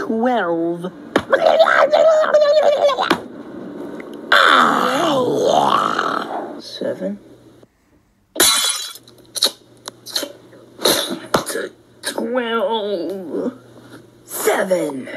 twelve. Seven. Twelve. Seven.